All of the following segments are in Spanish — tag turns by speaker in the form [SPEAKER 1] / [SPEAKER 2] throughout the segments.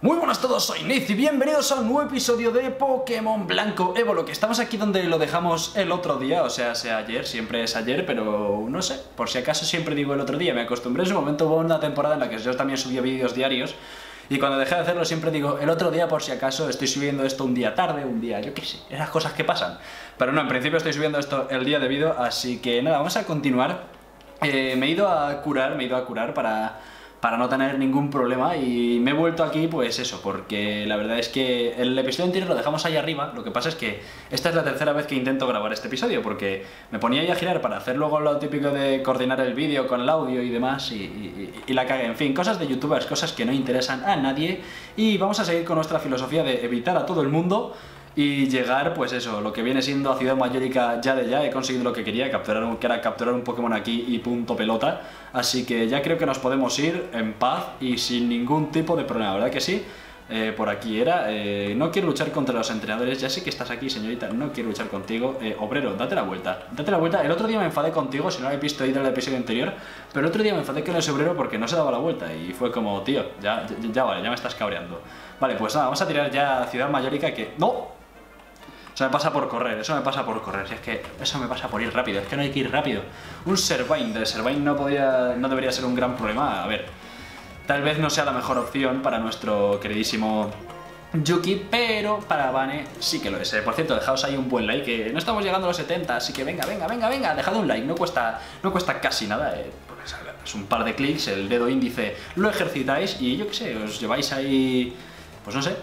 [SPEAKER 1] Muy buenas a todos, soy Niz y bienvenidos a un nuevo episodio de Pokémon Blanco Evo que estamos aquí donde lo dejamos el otro día, o sea, sea ayer, siempre es ayer, pero no sé, por si acaso siempre digo el otro día, me acostumbré, en su momento hubo una temporada en la que yo también subía vídeos diarios y cuando dejé de hacerlo siempre digo el otro día por si acaso estoy subiendo esto un día tarde, un día, yo qué sé, esas cosas que pasan. Pero no, en principio estoy subiendo esto el día debido, así que nada, vamos a continuar. Eh, me he ido a curar, me he ido a curar para para no tener ningún problema y me he vuelto aquí pues eso, porque la verdad es que el episodio anterior lo dejamos ahí arriba, lo que pasa es que esta es la tercera vez que intento grabar este episodio, porque me ponía ahí a girar para hacer luego lo típico de coordinar el vídeo con el audio y demás y, y la cagué, en fin, cosas de youtubers, cosas que no interesan a nadie y vamos a seguir con nuestra filosofía de evitar a todo el mundo y llegar, pues eso, lo que viene siendo a Ciudad Mayórica ya de ya, he conseguido lo que quería, capturar un, que era capturar un Pokémon aquí y punto pelota, así que ya creo que nos podemos ir en paz y sin ningún tipo de problema, ¿verdad que sí? Eh, por aquí era, eh, no quiero luchar contra los entrenadores, ya sé que estás aquí señorita, no quiero luchar contigo, eh, obrero, date la vuelta, date la vuelta, el otro día me enfadé contigo, si no lo habéis visto ahí del episodio anterior, pero el otro día me enfadé con ese obrero porque no se daba la vuelta y fue como, tío, ya, ya, ya vale, ya me estás cabreando. Vale, pues nada, vamos a tirar ya a Ciudad Mayórica que... ¡No! Eso me pasa por correr, eso me pasa por correr. Si es que eso me pasa por ir rápido, es que no hay que ir rápido. Un Servine, de Servine no, podía, no debería ser un gran problema. A ver, tal vez no sea la mejor opción para nuestro queridísimo Yuki, pero para Bane sí que lo es. Eh, por cierto, dejaos ahí un buen like, no estamos llegando a los 70, así que venga, venga, venga, venga, dejad un like, no cuesta, no cuesta casi nada. Eh, es un par de clics, el dedo índice lo ejercitáis y yo qué sé, os lleváis ahí pues no sé,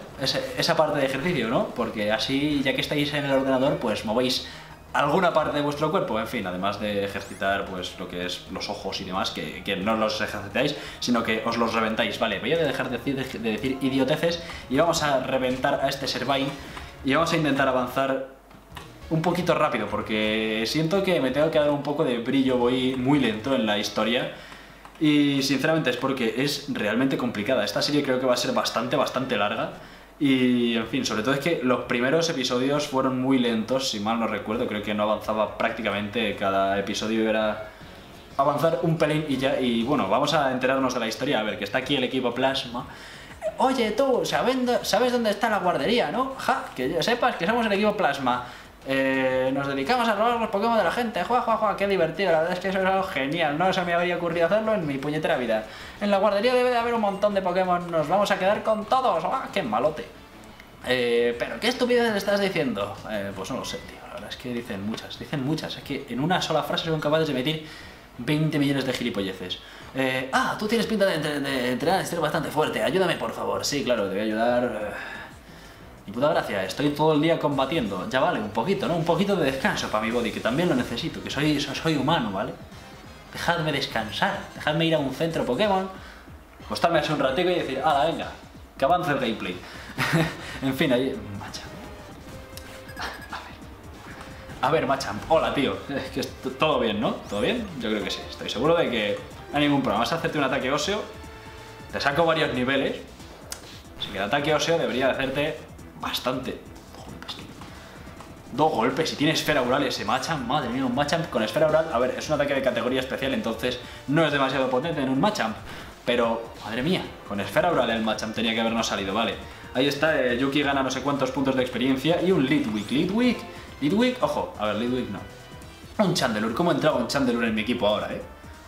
[SPEAKER 1] esa parte de ejercicio, ¿no? Porque así, ya que estáis en el ordenador, pues movéis alguna parte de vuestro cuerpo, en fin, además de ejercitar pues lo que es los ojos y demás, que, que no los ejercitáis, sino que os los reventáis. Vale, voy a dejar de decir, de decir idioteces y vamos a reventar a este Servine y vamos a intentar avanzar un poquito rápido, porque siento que me tengo que dar un poco de brillo, voy muy lento en la historia y sinceramente es porque es realmente complicada. Esta serie creo que va a ser bastante, bastante larga. Y en fin, sobre todo es que los primeros episodios fueron muy lentos, si mal no recuerdo, creo que no avanzaba prácticamente, cada episodio era avanzar un pelín y ya, y bueno, vamos a enterarnos de la historia, a ver, que está aquí el equipo Plasma. Oye tú, ¿sabes dónde está la guardería, no? Ja, que sepas que somos el equipo Plasma. Eh, nos dedicamos a robar los Pokémon de la gente. Juá, juá, juá, qué divertido. La verdad es que eso es algo genial. No se me habría ocurrido hacerlo en mi puñetera vida. En la guardería debe de haber un montón de Pokémon. Nos vamos a quedar con todos. ¡Ah, qué malote! Eh, pero ¿qué estupidez le estás diciendo? Eh, pues no lo sé, tío. La verdad es que dicen muchas. Dicen muchas. Es que en una sola frase son capaces de meter 20 millones de gilipolleces. ah, tú tienes pinta de, entrenar, de ser bastante fuerte. Ayúdame, por favor. Sí, claro, te voy a ayudar. Y puta gracia, estoy todo el día combatiendo. Ya vale, un poquito, ¿no? Un poquito de descanso para mi body, que también lo necesito, que soy, soy humano, ¿vale? Dejadme descansar, dejadme ir a un centro Pokémon, acostarme hace un ratito y decir, ah, venga, que avance el gameplay. en fin, ahí... Machamp. A ver. A ver, Machamp. Hola, tío. Es que todo bien, ¿no? ¿Todo bien? Yo creo que sí. Estoy seguro de que no hay ningún problema. Vas a hacerte un ataque óseo. Te saco varios niveles. Así que el ataque óseo debería hacerte bastante. Dos golpes y tiene esfera oral ese Machamp. Madre mía, un Machamp con esfera oral. A ver, es un ataque de categoría especial, entonces no es demasiado potente en un Machamp. Pero, madre mía, con esfera oral el Machamp tenía que habernos salido, vale. Ahí está, eh, Yuki gana no sé cuántos puntos de experiencia y un Lidwick. Lidwick, Lidwick, ojo, a ver, Lidwick no. Un Chandelure, ¿cómo ha entrado un Chandelure en mi equipo ahora, eh?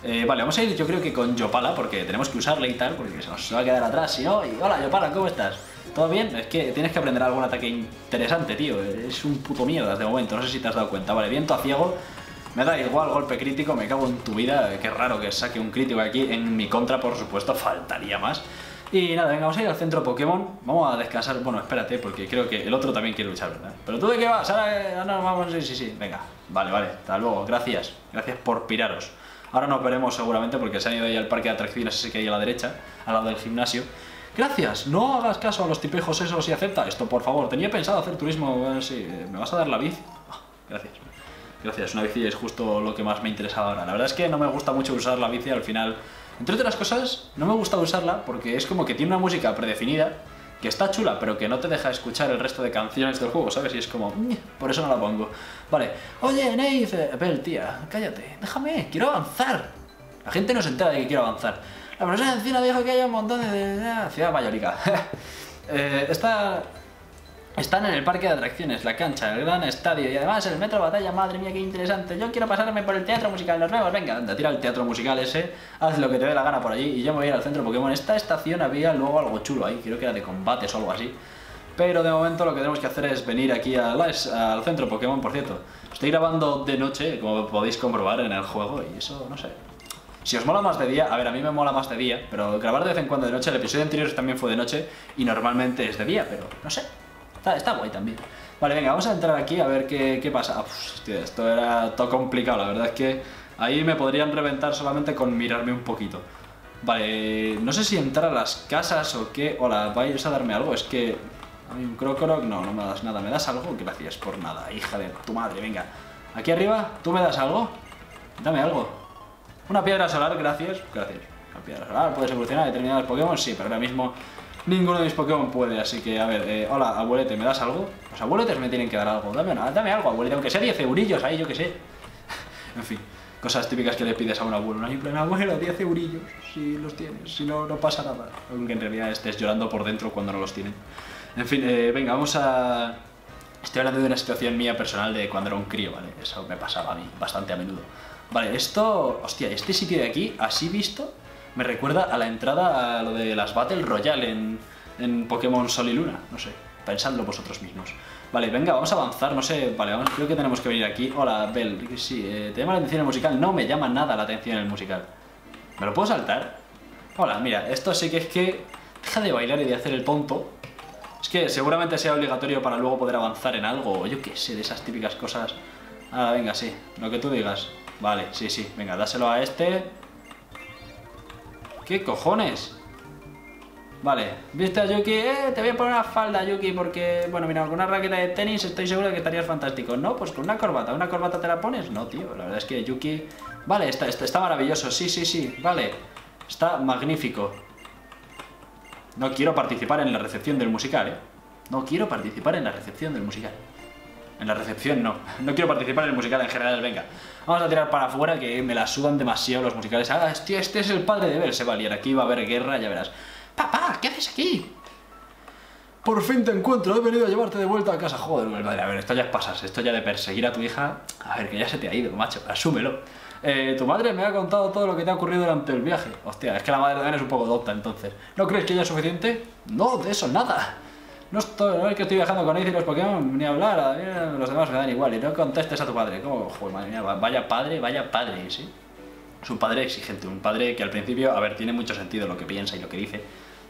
[SPEAKER 1] eh? vale, vamos a ir yo creo que con Yopala, porque tenemos que usarle y tal, porque se nos va a quedar atrás, si no. Y hola Yopala, ¿cómo estás? ¿Todo bien? Es que tienes que aprender algún ataque interesante, tío. Es un puto mierda de momento, no sé si te has dado cuenta. Vale, viento a ciego. Me da igual golpe crítico, me cago en tu vida. Qué raro que saque un crítico aquí. En mi contra, por supuesto, faltaría más. Y nada, venga, vamos a ir al centro Pokémon. Vamos a descansar. Bueno, espérate, porque creo que el otro también quiere luchar, ¿verdad? ¿Pero tú de qué vas? Ahora, no, vamos, sí, sí, sí. Venga, vale, vale. Hasta luego. Gracias. Gracias por piraros. Ahora nos veremos seguramente porque se han ido ahí al parque de atracciones ese que hay a la derecha, al lado del gimnasio. Gracias, no hagas caso a los tipejos esos y acepta esto, por favor. Tenía pensado hacer turismo, eh, sí, ¿me vas a dar la bici? Ah, gracias. Gracias, una bici es justo lo que más me interesa ahora. La verdad es que no me gusta mucho usar la bici al final. Entre otras cosas, no me gusta usarla porque es como que tiene una música predefinida que está chula, pero que no te deja escuchar el resto de canciones del juego, ¿sabes? Y es como, por eso no la pongo. Vale, oye, Neith, Bel, tía, cállate, déjame, quiero avanzar. La gente no se entera de que quiero avanzar. La profesora encina dijo que hay un montón de... Ciudad mayorica. eh, está... Están en el parque de atracciones, la cancha, el gran estadio y además el metro batalla, madre mía, qué interesante. Yo quiero pasarme por el teatro musical, nos vemos, venga, anda, tira el teatro musical ese, haz lo que te dé la gana por allí y yo me voy a ir al centro Pokémon. Esta estación había luego algo chulo ahí, creo que era de combates o algo así. Pero de momento lo que tenemos que hacer es venir aquí al centro Pokémon, por cierto. Estoy grabando de noche, como podéis comprobar en el juego, y eso, no sé, si os mola más de día, a ver, a mí me mola más de día, pero grabar de vez en cuando de noche, el episodio anterior también fue de noche y normalmente es de día, pero no sé, Está, guay también. Vale, venga, vamos a entrar aquí a ver qué, qué pasa. Uf, esto era todo complicado, la verdad es que ahí me podrían reventar solamente con mirarme un poquito. Vale, no sé si entrar a las casas o qué. Hola, ¿vais a darme algo? Es que... Hay un crocoroc, no, no me das nada. ¿Me das algo? Gracias por nada, hija de tu madre, venga. Aquí arriba, ¿tú me das algo? Dame algo. Una piedra solar, gracias. Gracias. Una piedra solar, ¿puedes evolucionar determinados Pokémon? Sí, pero ahora mismo Ninguno de mis Pokémon puede, así que, a ver, eh, hola, abuelete, ¿me das algo? Los abueletes me tienen que dar algo, dame, dame algo, abuelete, aunque sea 10 eurillos ahí, yo qué sé. en fin, cosas típicas que le pides a un abuelo. En plan, abuelo, 10 eurillos, si los tienes, si no, no pasa nada. Aunque en realidad estés llorando por dentro cuando no los tienen. En fin, eh, venga, vamos a... Estoy hablando de una situación mía personal de cuando era un crío, ¿vale? Eso me pasaba a mí bastante a menudo. Vale, esto... Hostia, este sitio de aquí, así visto, me recuerda a la entrada a lo de las Battle Royale en, en Pokémon Sol y Luna. No sé, pensadlo vosotros mismos. Vale, venga, vamos a avanzar, no sé, vale, vamos, creo que tenemos que venir aquí. Hola, Bell, sí, eh, ¿te llama la atención el musical? No me llama nada la atención el musical. ¿Me lo puedo saltar? Hola, mira, esto sí que es que... Deja de bailar y de hacer el tonto. Es que seguramente sea obligatorio para luego poder avanzar en algo, o yo qué sé, de esas típicas cosas. Ah, venga, sí, lo que tú digas. Vale, sí, sí, venga, dáselo a este. ¿Qué cojones? Vale, ¿viste a Yuki? Eh, te voy a poner una falda, Yuki, porque, bueno, mira, con una raqueta de tenis estoy seguro de que estarías fantástico. No, pues con una corbata. ¿Una corbata te la pones? No, tío, la verdad es que Yuki... Vale, está, está, está maravilloso, sí, sí, sí, vale. Está magnífico. No quiero participar en la recepción del musical, ¿eh? No quiero participar en la recepción del musical. En la recepción no. No quiero participar en el musical en general, venga. Vamos a tirar para afuera que me la sudan demasiado los musicales. Ah, este, este es el padre de Bell, se. Aquí va a haber guerra, ya verás. Papá, ¿qué haces aquí? Por fin te encuentro, he venido a llevarte de vuelta a casa. Joder, madre, a ver, esto ya es pasas, esto ya de perseguir a tu hija. A ver, que ya se te ha ido, macho, asúmelo. Eh, tu madre me ha contado todo lo que te ha ocurrido durante el viaje. Hostia, es que la madre también es un poco docta, entonces. ¿No crees que ya es suficiente? No, de eso nada. No, estoy, no es que estoy viajando con Ace y los Pokémon, ni hablar, a mí los demás me dan igual. Y no contestes a tu padre. ¿Cómo? Joder, madre mía, vaya padre, vaya padre, ¿sí? Es un padre exigente, un padre que al principio, a ver, tiene mucho sentido lo que piensa y lo que dice,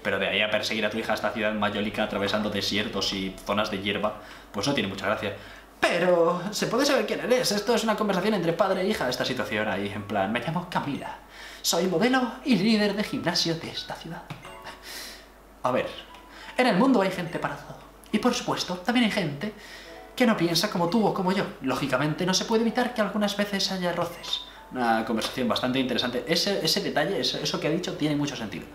[SPEAKER 1] pero de ahí a perseguir a tu hija a esta ciudad mayólica atravesando desiertos y zonas de hierba, pues no tiene mucha gracia. Pero, ¿se puede saber quién eres? Esto es una conversación entre padre e hija, esta situación ahí, en plan, me llamo Camila, soy modelo y líder de gimnasio de esta ciudad. A ver, en el mundo hay gente para todo. Y por supuesto, también hay gente que no piensa como tú o como yo. Lógicamente, no se puede evitar que algunas veces haya roces. Una conversación bastante interesante. Ese, ese detalle, eso, eso que ha dicho, tiene mucho sentido.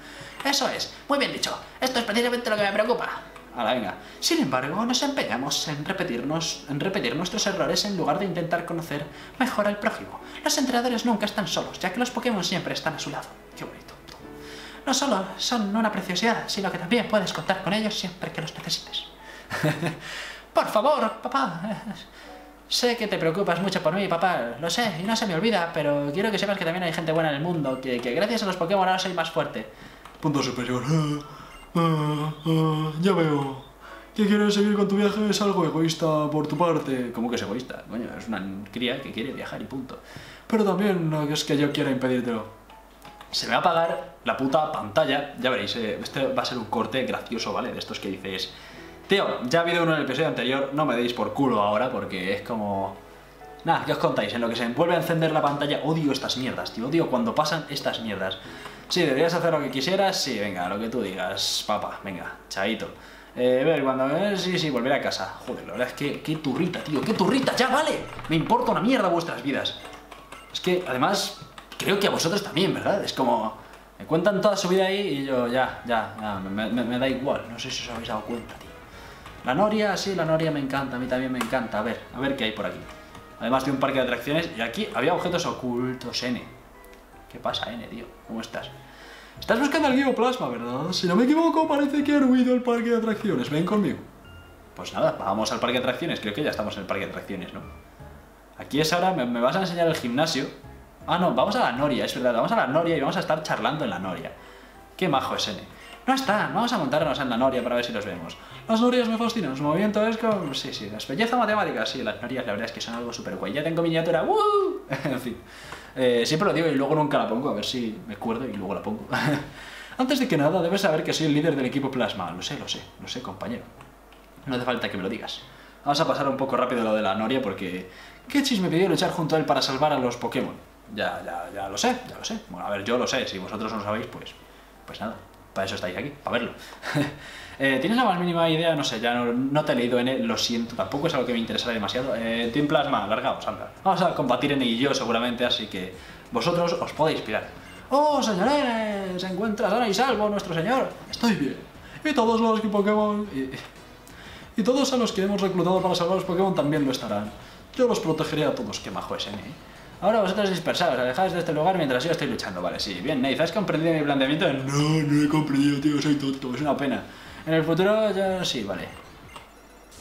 [SPEAKER 1] Eso es, muy bien dicho. Esto es precisamente lo que me preocupa. Ahora, venga. Sin embargo, nos empeñamos en repetirnos, en repetir nuestros errores en lugar de intentar conocer mejor al prójimo. Los entrenadores nunca están solos, ya que los Pokémon siempre están a su lado. Qué bonito no solo son una preciosidad, sino que también puedes contar con ellos siempre que los necesites. por favor, papá. Sé que te preocupas mucho por mí, papá, lo sé, y no se me olvida, pero quiero que sepas que también hay gente buena en el mundo, que, gracias a los Pokémon ahora soy más fuerte.
[SPEAKER 2] Punto superior. Ah, ah, ya veo. Que quieres seguir con tu viaje es algo egoísta por tu parte.
[SPEAKER 1] ¿Cómo que es egoísta? Coño, es una cría que quiere viajar y punto.
[SPEAKER 2] Pero también no es que yo quiera impedírtelo
[SPEAKER 1] se me va a apagar la puta pantalla. Ya veréis, eh, este va a ser un corte gracioso, ¿vale? De estos que dices... Tío, ya ha habido uno en el episodio anterior, no me deis por culo ahora porque es como... Nada, ¿qué os contáis? En lo que se vuelve a encender la pantalla, odio estas mierdas, tío, odio cuando pasan estas mierdas. Sí, deberías hacer lo que quisieras, sí, venga, lo que tú digas, papá, venga, chaito. Eh, ver, cuando... Eh, sí, sí, volver a casa. Joder, la verdad es que... ¡Qué turrita, tío! ¡Qué turrita! ¡Ya vale! Me importa una mierda vuestras vidas. Es que, además, creo que a vosotros también, ¿verdad? Es como, me cuentan toda su vida ahí y yo ya, ya, ya me, da igual. No sé si os habéis dado cuenta, tío. La noria, sí, la noria me encanta, a mí también me encanta. A ver, a ver qué hay por aquí. Además de un parque de atracciones y aquí había objetos ocultos, N. ¿Qué pasa, N, tío? ¿Cómo estás?
[SPEAKER 2] Estás buscando al Geoplasma, ¿verdad? Si no me equivoco, parece que han huido al parque de atracciones. Ven conmigo.
[SPEAKER 1] Pues nada, vamos al parque de atracciones. Creo que ya estamos en el parque de atracciones, ¿no? Aquí es ahora, me, me vas a enseñar el gimnasio. Ah, no, vamos a la Noria, es verdad. Vamos a la Noria y vamos a estar charlando en la Noria. Qué majo es N. No está, vamos a montarnos en la Noria para ver si los vemos.
[SPEAKER 2] Las norias me fascinan, su movimiento es como...
[SPEAKER 1] Sí, sí, las belleza matemática, sí, las Norias la verdad es que son algo súper guay. Ya tengo miniatura, ¡Woo! en fin. Eh, siempre lo digo y luego nunca la pongo, a ver si me acuerdo y luego la pongo. Antes de que nada, debes saber que soy el líder del equipo Plasma. Lo sé, lo sé, lo sé, compañero. No hace falta que me lo digas. Vamos a pasar un poco rápido lo de la Noria porque Ketchis me pidió luchar junto a él para salvar a los Pokémon. Ya, ya, ya lo sé, ya lo sé. Bueno, a ver, yo lo sé. Si vosotros no lo sabéis, pues, pues nada. Para eso estáis aquí, para verlo. Eh, ¿Tienes la más mínima idea? No sé, ya no, no te he leído N, lo siento, tampoco es algo que me interesara demasiado. Eh, Team Plasma, largaos, anda. Vamos a combatir N y yo seguramente, así que vosotros os podéis pirar.
[SPEAKER 2] ¡Oh, señor! ¿Se encuentra sana y salvo nuestro señor? Estoy bien. Y todos los que Pokémon... Y, y todos a los que hemos reclutado para salvar los Pokémon también lo estarán. Yo los protegeré a todos.
[SPEAKER 1] Qué majo es N, ¿eh? Ahora vosotros dispersados, alejaos de este lugar mientras yo estoy luchando. Vale, sí, bien, Nate, ¿has comprendido mi planteamiento?
[SPEAKER 2] No, no he comprendido, tío, soy tonto.
[SPEAKER 1] Es una pena. En el futuro ya sí, vale.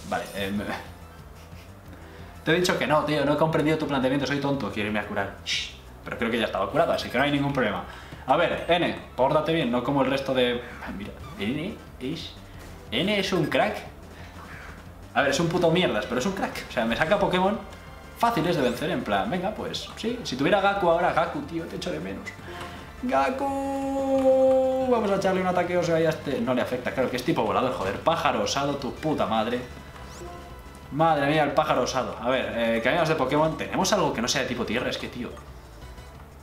[SPEAKER 1] Vale, eh, Te he dicho que no, tío, no he comprendido tu planteamiento, soy tonto, quiero irme a curar. Shh. Pero creo que ya estaba curado, así que no hay ningún problema. A ver, N, pórtate bien, no como el resto de... Ah, Mira, N es... N es un crack. A ver, es un puto mierdas, pero es un crack. O sea, me saca Pokémon fáciles de vencer, en plan, venga, pues sí. Si tuviera Gaku ahora, Gaku, tío, te echo de menos. Gaku, vamos a echarle un ataque o sea, ya este... No le afecta, claro, que es tipo volador, joder. Pájaro osado, tu puta madre. Madre mía, el pájaro osado. A ver, eh, cambiamos de Pokémon. ¿Tenemos algo que no sea de tipo tierra? Es que, tío...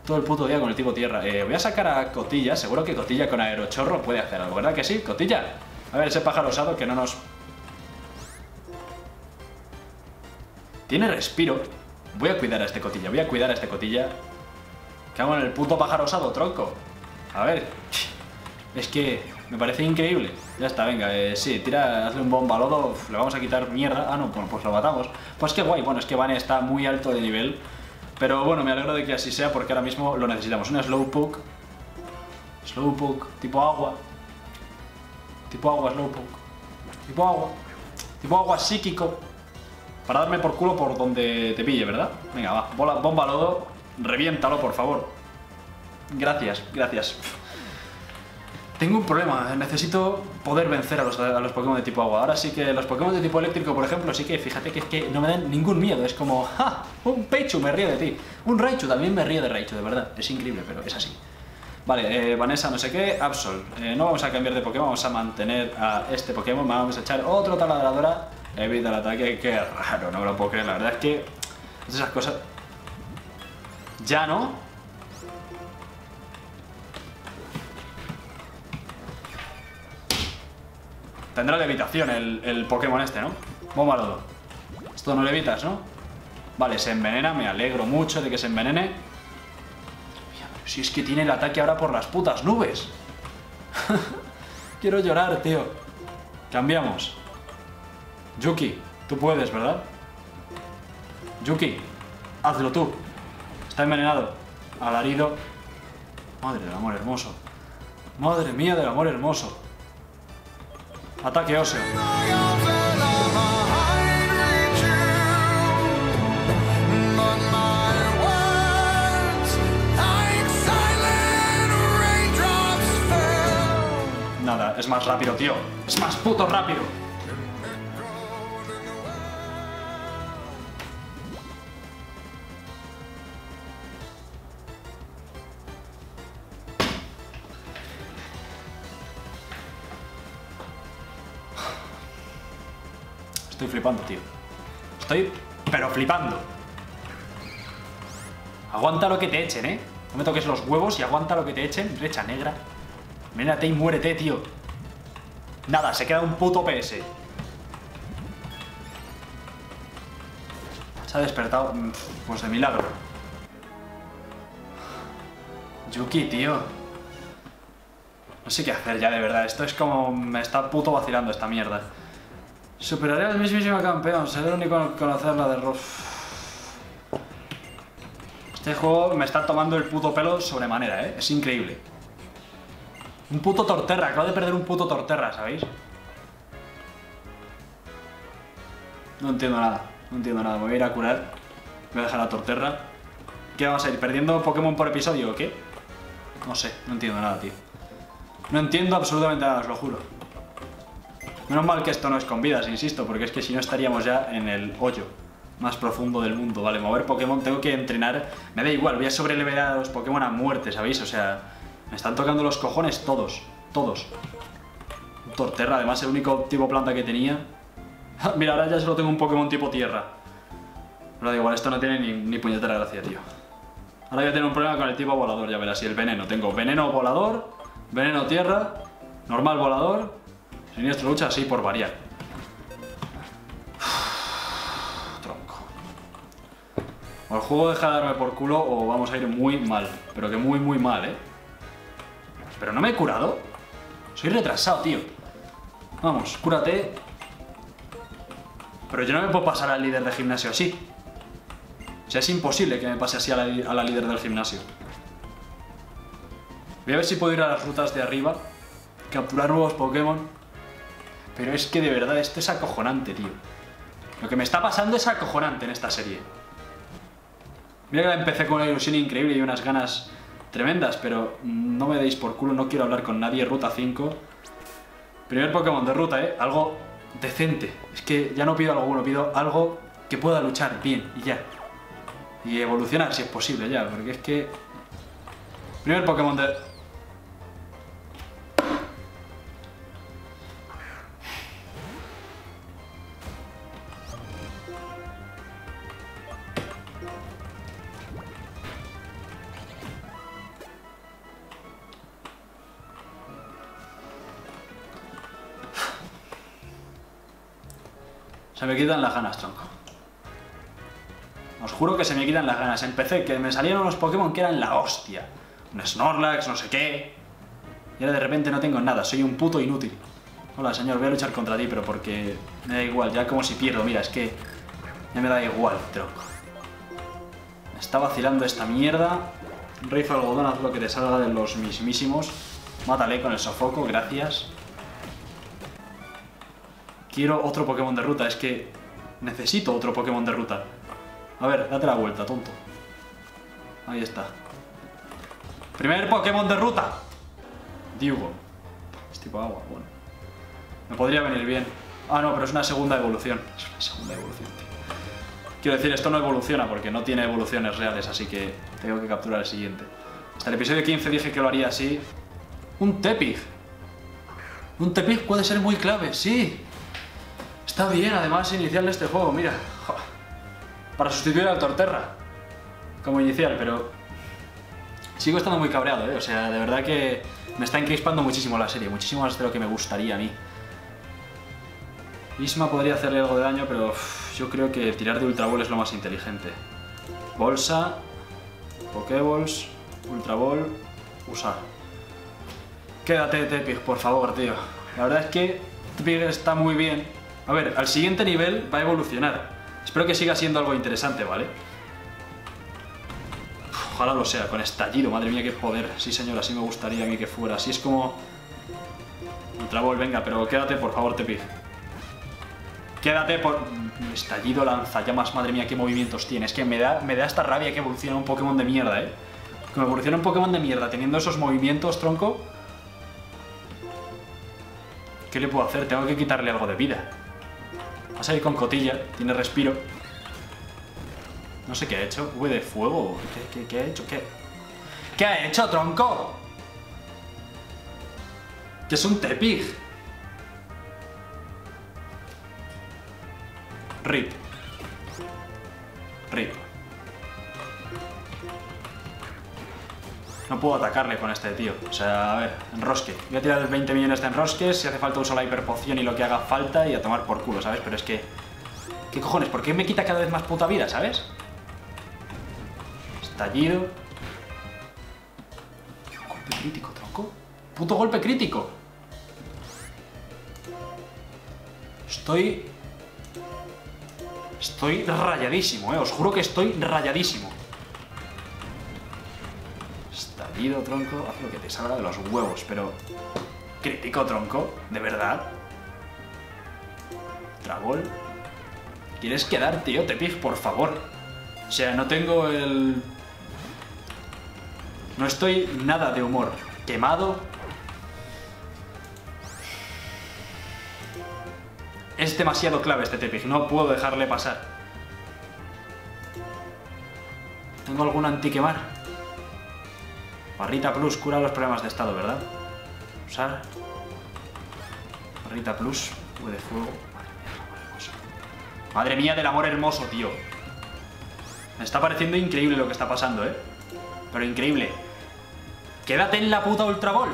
[SPEAKER 1] Todo el puto día con el tipo tierra. Eh, voy a sacar a Cotilla. Seguro que Cotilla con aerochorro puede hacer algo, ¿verdad que sí? Cotilla. A ver, ese pájaro osado que no nos... Tiene respiro. Voy a cuidar a este Cotilla. Voy a cuidar a este Cotilla. ¿Qué hago en el puto pájaro osado, tronco? A ver. Es que me parece increíble. Ya está, venga, eh, sí, tira, hazle un bomba lodo, le vamos a quitar mierda. Ah, no, bueno, pues lo matamos. Pues qué guay, bueno, es que Vane está muy alto de nivel. Pero bueno, me alegro de que así sea porque ahora mismo lo necesitamos. Una Slowpoke. Slowpoke, tipo agua. Tipo agua, Slowpoke. Tipo agua. Tipo agua psíquico. Para darme por culo por donde te pille, ¿verdad? Venga, va, bola, bomba lodo. Reviéntalo, por favor. Gracias, gracias. Tengo un problema, necesito poder vencer a los, a los Pokémon de tipo agua. Ahora sí que los Pokémon de tipo eléctrico, por ejemplo, sí que fíjate que es que no me dan ningún miedo. Es como, ¡ja! Un Peichu, me río de ti. Un Raichu, también me río de Raichu, de verdad. Es increíble, pero es así. Vale, eh, Vanessa no sé qué, Absol. Eh, no vamos a cambiar de Pokémon, vamos a mantener a este Pokémon. Vamos a echar otro taladradora. Evita el ataque, qué raro, no me lo puedo creer. La verdad es que esas cosas... Ya no, Tendrá levitación el, Pokémon este, ¿no? Bomba lodo. Esto no levitas, ¿no? Vale, se envenena, me alegro mucho de que se envenene. Si es que tiene el ataque ahora por las putas nubes. Quiero llorar, tío. Cambiamos. Yuki, tú puedes, ¿verdad? Yuki, hazlo tú. Está envenenado. Alarido. Madre del amor hermoso. Madre mía del amor hermoso. Ataque óseo. Nada, es más rápido, tío. Es más puto rápido. Estoy flipando, tío. Estoy, pero flipando. Aguanta lo que te echen, ¿eh? No me toques los huevos y aguanta lo que te echen. Brecha negra. Ménate y muérete, tío. Nada, se queda un puto PS. Se ha despertado. mm, Pues de milagro. Yuki, tío. No sé qué hacer ya, de verdad. Esto es como... Me está puto vacilando esta mierda. Superaré al mismísimo campeón. Seré el único en conocerla de Rof. Este juego me está tomando el puto pelo sobremanera, ¿eh? Es increíble. Un puto Torterra, acabo de perder un puto Torterra, ¿sabéis? No entiendo nada, no entiendo nada. Me voy a ir a curar. Voy a dejar la Torterra. ¿Qué vamos a ir? ¿Perdiendo Pokémon por episodio o qué? No sé, no entiendo nada, tío. No entiendo absolutamente nada, os lo juro. Menos mal que esto no es con vidas, insisto, porque es que si no estaríamos ya en el hoyo más profundo del mundo, ¿vale? Mover Pokémon, tengo que entrenar, me da igual, voy a sobrelevar a los Pokémon a muerte, ¿sabéis? O sea, me están tocando los cojones todos, todos. Torterra, además el único tipo planta que tenía. Mira, ahora ya solo tengo un Pokémon tipo tierra. Pero da igual, esto no tiene ni, ni puñetera gracia, tío. Ahora voy a tener un problema con el tipo volador, ya verás, y el veneno. Tengo veneno volador, veneno tierra, normal volador, siniestro lucha, así por variar. Tronco. O el juego deja de darme por culo o vamos a ir muy mal. Pero que muy, muy mal, ¿eh? Pero no me he curado. Soy retrasado, tío. Vamos, cúrate. Pero yo no me puedo pasar al líder de gimnasio así. O sea, es imposible que me pase así a la líder del gimnasio. Voy a ver si puedo ir a las rutas de arriba, capturar nuevos Pokémon. Pero es que de verdad esto es acojonante, tío. Lo que me está pasando es acojonante en esta serie. Mira que la empecé con una ilusión increíble y unas ganas tremendas, pero no me deis por culo, no quiero hablar con nadie. Ruta 5. Primer Pokémon de ruta, ¿eh? Algo decente. Es que ya no pido algo pido algo que pueda luchar bien y ya. Y evolucionar si es posible ya, porque es que... Primer Pokémon de... quitan las ganas, tronco. Os juro que se me quitan las ganas. Empecé que me salieron unos Pokémon que eran la hostia. Un Snorlax, no sé qué. Y ahora de repente no tengo nada, soy un puto inútil. Hola, señor, voy a luchar contra ti, pero porque me da igual, ya como si pierdo, mira, es que ya me da igual, tronco. Me está vacilando esta mierda. Rizo algodón, haz lo que te salga de los mismísimos. Mátale con el sofoco, gracias. Quiero otro Pokémon de ruta, es que necesito otro Pokémon de ruta. A ver, date la vuelta, tonto. Ahí está. Primer Pokémon de ruta. Diugo. Es tipo agua, bueno. Me podría venir bien. Ah, no, pero es una segunda evolución. Es una segunda evolución, tío. Quiero decir, esto no evoluciona porque no tiene evoluciones reales, así que tengo que capturar el siguiente. Hasta el episodio 15 dije que lo haría así. Un Tepig. Un Tepig puede ser muy clave, sí. Está bien, además, inicial de este juego, mira. Para sustituir al Torterra. Como inicial, pero... Sigo estando muy cabreado, ¿eh? O sea, de verdad que me está encrispando muchísimo la serie. Muchísimo más de lo que me gustaría a mí. Isma podría hacerle algo de daño, pero yo creo que tirar de Ultra Ball es lo más inteligente. Bolsa, Pokéballs, Ultra Ball, usar. Quédate, Tepig, por favor, tío. La verdad es que Tepig está muy bien. A ver, al siguiente nivel va a evolucionar. Espero que siga siendo algo interesante, ¿vale? Ojalá lo sea, con estallido, madre mía, qué poder. Sí, señor, así me gustaría a mí que fuera. Así es como... Ultra Ball, venga, pero quédate, por favor, Tepig. Quédate por... Estallido, lanzallamas, madre mía, qué movimientos tiene. Es que me da, me da esta rabia que evolucione un Pokémon de mierda, ¿eh? Que me evolucione un Pokémon de mierda teniendo esos movimientos, tronco. ¿Qué le puedo hacer? Tengo que quitarle algo de vida. Va a salir con cotilla, tiene respiro. No sé qué ha hecho. V de fuego. ¿Qué, qué, qué ha hecho? ¿Qué? ¿Qué ha hecho, tronco? Que es un Tepig. Rip. Rip. No puedo atacarle con este tío. O sea, a ver, enrosque. Voy a tirar 20 millones de enrosques, si hace falta uso la hiperpoción y lo que haga falta y a tomar por culo, ¿sabes? Pero es que... ¿Qué cojones? ¿Por qué me quita cada vez más puta vida, ¿sabes? Estallido. Golpe crítico, tronco. Puto golpe crítico. Estoy... Estoy rayadísimo, eh. Os juro que estoy rayadísimo. Tronco, haz lo que te salga de los huevos, pero... Crítico, tronco, ¿de verdad? Tragol. ¿Quieres quedar, tío? Tepig, por favor. O sea, no tengo el... No estoy nada de humor. Quemado. Es demasiado clave este Tepig, no puedo dejarle pasar. ¿Tengo algún antiquemar? Barrita Plus cura los problemas de estado, ¿verdad? Usar. Barrita Plus, V de fuego. Madre mía del amor hermoso, tío. Me está pareciendo increíble lo que está pasando, ¿eh? Pero increíble. Quédate en la puta Ultra Ball.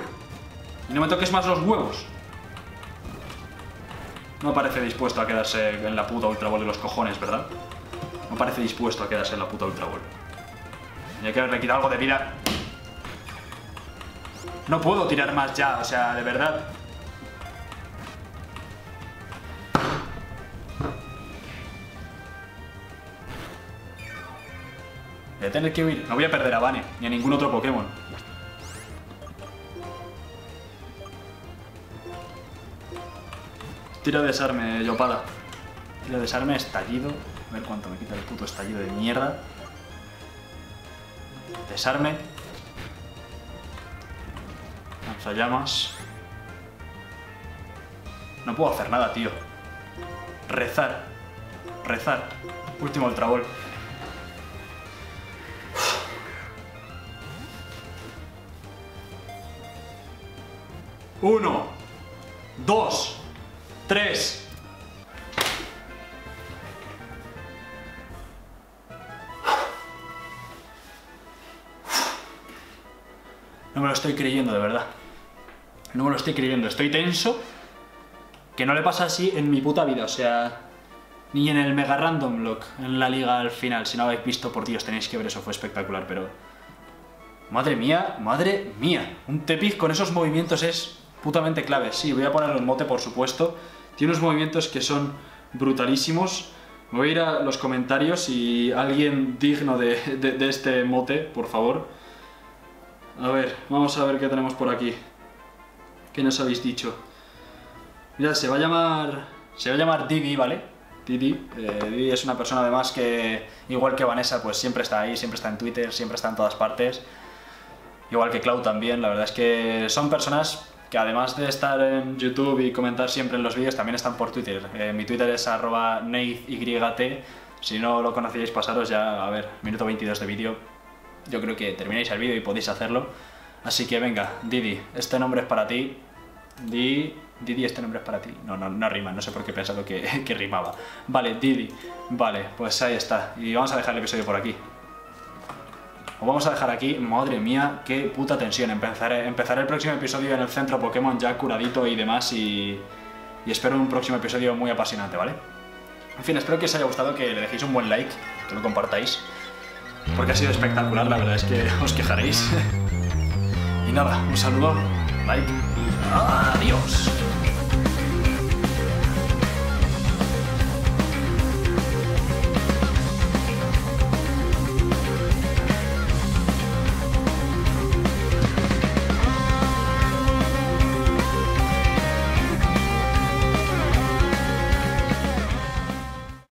[SPEAKER 1] Y no me toques más los huevos. No parece dispuesto a quedarse en la puta Ultra Ball de los cojones, ¿verdad? No parece dispuesto a quedarse en la puta Ultra Ball. Tenía que haberle quitado algo de vida. No puedo tirar más ya, o sea, de verdad. Voy a tener que huir. No voy a perder a Vane, ni a ningún otro Pokémon. Tira de desarme, Yopada. Tira de desarme, estallido. A ver cuánto me quita el puto estallido de mierda. Desarme. Lanzallamas. No puedo hacer nada, tío. Rezar. Rezar. Último Ultra Ball. Uno. Dos. Tres. No me lo estoy creyendo, de verdad. No me lo estoy creyendo. Estoy tenso. Que no le pasa así en mi puta vida. O sea, ni en el Mega Random Block, en la liga al final. Si no habéis visto, por Dios, tenéis que ver eso. Fue espectacular, pero... Madre mía, madre mía. Un Tepic con esos movimientos es putamente clave. Sí, voy a ponerlo en mote, por supuesto. Tiene unos movimientos que son brutalísimos. Voy a ir a los comentarios y alguien digno de- de este mote, por favor. A ver, vamos a ver qué tenemos por aquí. ¿Qué nos habéis dicho? Mira, se va a llamar. Se va a llamar Didi, ¿vale? Didi. Eh, Didi es una persona además que, igual que Vanessa, pues siempre está ahí, siempre está en Twitter, siempre está en todas partes. Igual que Cloud también, la verdad es que son personas que además de estar en YouTube y comentar siempre en los vídeos, también están por Twitter. Eh, mi Twitter es arroba. Si no lo conocíais, pasaros ya, a ver, minuto 22 de vídeo. Yo creo que termináis el vídeo y podéis hacerlo. Así que venga, Didi, este nombre es para ti. Di... Didi, este nombre es para ti. No, no, no rima, no sé por qué he pensado que, que rimaba. Vale, Didi. Vale, pues ahí está. Y vamos a dejar el episodio por aquí. Os vamos a dejar aquí, madre mía, qué puta tensión. Empezaré, empezaré el próximo episodio en el centro Pokémon ya curadito y demás y, y espero un próximo episodio muy apasionante, ¿vale? En fin, espero que os haya gustado, que le dejéis un buen like, que lo compartáis, porque ha sido espectacular, la verdad es que os quejaréis. nada, un saludo, like y adiós.